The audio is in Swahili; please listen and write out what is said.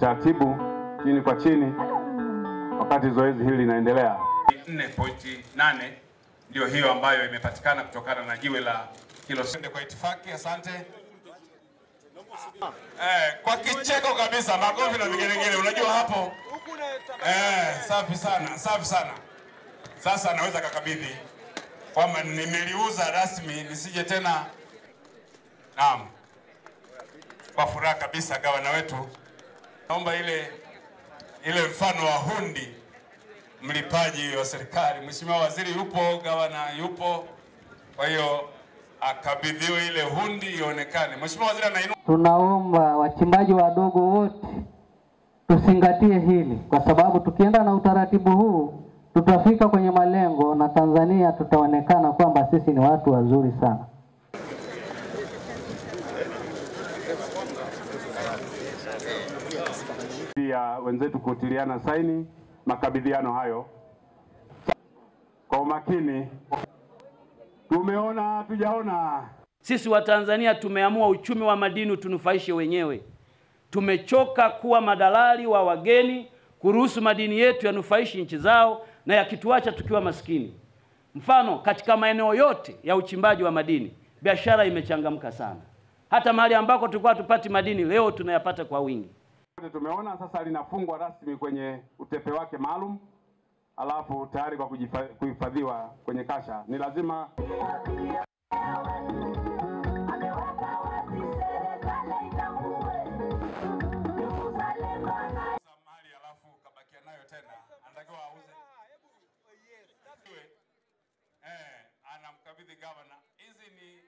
taratibu, chini kwa chini, wakati zoezi hili linaendelea. 4.8 ndio hiyo ambayo imepatikana kutokana na jiwe la kilo sende kwa itifaki. Asante. Eh, kwa kicheko kabisa, makofi na vigelegele. Unajua hapo eh, safi sana, safi sana. Sasa naweza kakabidhi kwamba nimeliuza rasmi, nisije tena. Naam, kwa furaha kabisa, gavana wetu, naomba ile ile mfano wa hundi mlipaji wa serikali. Mheshimiwa Waziri yupo, gavana yupo, kwa hiyo akabidhiwe ile hundi ionekane. Mheshimiwa Waziri anainua. Tunaomba wachimbaji wadogo wote tuzingatie hili, kwa sababu tukienda na utaratibu huu tutafika kwenye malengo na Tanzania tutaonekana kwamba sisi ni watu wazuri sana. Ya wenzetu kutiliana saini makabidhiano hayo kwa umakini. Tumeona tujaona Sisi Watanzania tumeamua uchumi wa madini tunufaishe wenyewe. Tumechoka kuwa madalali wa wageni, kuruhusu madini yetu yanufaishi nchi zao na yakituacha tukiwa maskini. Mfano, katika maeneo yote ya uchimbaji wa madini biashara imechangamka sana. Hata mahali ambako tulikuwa tupati madini leo tunayapata kwa wingi. Tumeona sasa linafungwa rasmi kwenye utepe wake maalum, alafu tayari kwa kuhifadhiwa kwenye kasha. Ni lazima eh, anamkabidhi gavana. Hizi ni